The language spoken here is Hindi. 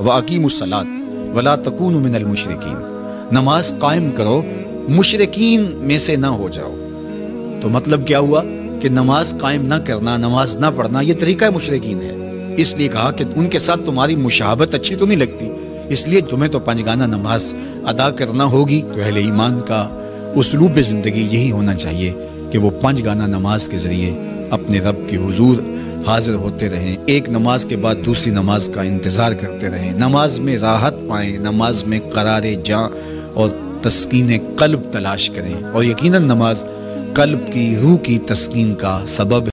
वकीमसलात वला तकून मिनल मुशरकिन नमाज़ कायम करो मुशरकिन में से ना हो जाओ तो मतलब क्या हुआ कि नमाज़ कायम ना करना नमाज़ ना पढ़ना यह तरीका मुशरकिन है इसलिए कहा कि उनके साथ तुम्हारी मुशाहबत अच्छी तो नहीं लगती इसलिए तुम्हें तो पंजगाना नमाज़ अदा करना होगी तो अहले ईमान का उसलूब ज़िंदगी यही होना चाहिए कि वो पंज गाना नमाज़ के ज़रिए अपने रब के हुजूर हाजिर होते रहें। एक नमाज़ के बाद दूसरी नमाज़ का इंतज़ार करते रहें। नमाज़ में राहत पाएँ, नमाज़ में करार जाँ और तस्किन कल्ब तलाश करें। और यकीनन नमाज़ कल्ब की, रूह की तस्किन का सबब